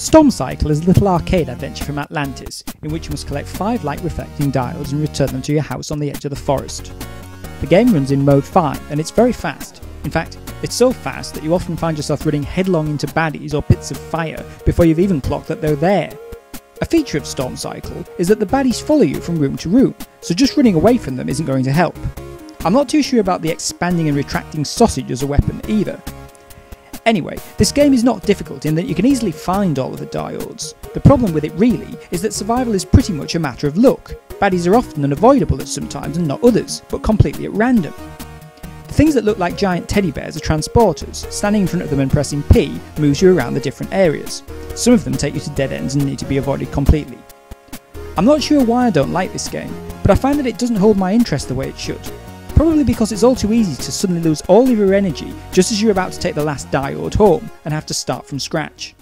Stormcycle is a little arcade adventure from Atlantis, in which you must collect 5 light reflecting diodes and return them to your house on the edge of the forest. The game runs in mode 5 and it's very fast. In fact, it's so fast that you often find yourself running headlong into baddies or bits of fire before you've even clocked that they're there. A feature of Stormcycle is that the baddies follow you from room to room, so just running away from them isn't going to help. I'm not too sure about the expanding and retracting sausage as a weapon either, Anyway, this game is not difficult in that you can easily find all of the diodes. The problem with it really is that survival is pretty much a matter of luck. Baddies are often unavoidable at some times and not others, but completely at random. The things that look like giant teddy bears are transporters. Standing in front of them and pressing P moves you around the different areas. Some of them take you to dead ends and need to be avoided completely. I'm not sure why I don't like this game, but I find that it doesn't hold my interest the way it should. Probably because it's all too easy to suddenly lose all of your energy just as you're about to take the last diode home and have to start from scratch.